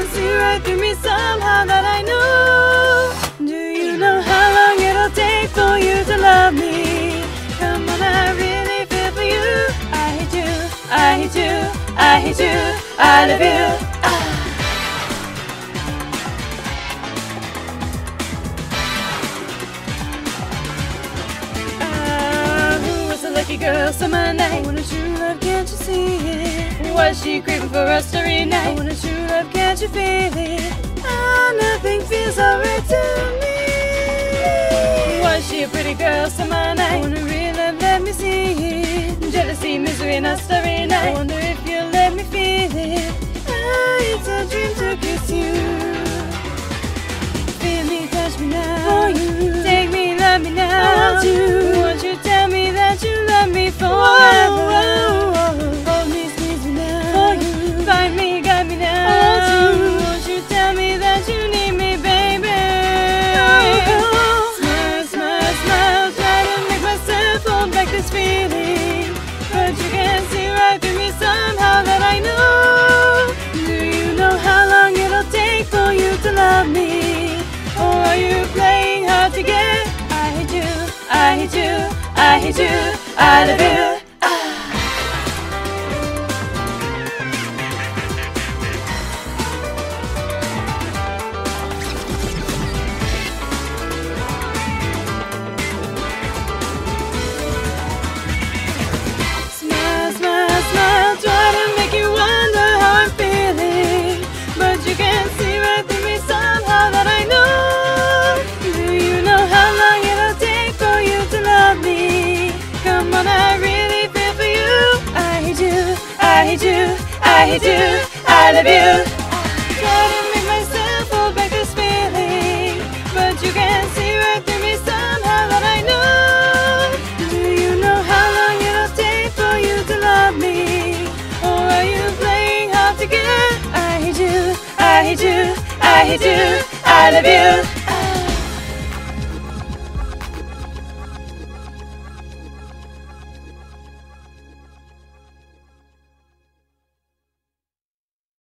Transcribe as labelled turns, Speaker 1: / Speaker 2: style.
Speaker 1: can see right through me somehow that I know. Do you know how long it'll take for you to love me? Come on, I really feel for you. I hate you, I hate you, I hate you, I love you. Ah. Ah, who was the lucky girl summer night? I want a true love, can't you see? Was she craving for us to reunite? I want a true love, can't you feel it? Ah, nothing feels alright to me. Was she a pretty girl summer night? I want a real love, let me see it. Jealousy, misery, and us starry See right through me somehow that I know. Do you know how long it'll take for you to love me? Or are you playing hard to get? I hate you, I hate you, I hate you, I love you. I you, I love you. Try to make myself hold back this feeling. But you can't see right through me somehow that I know. Do you know how long it'll take for you to love me? Or are you playing hard to get? I you, I you, I you, I love you.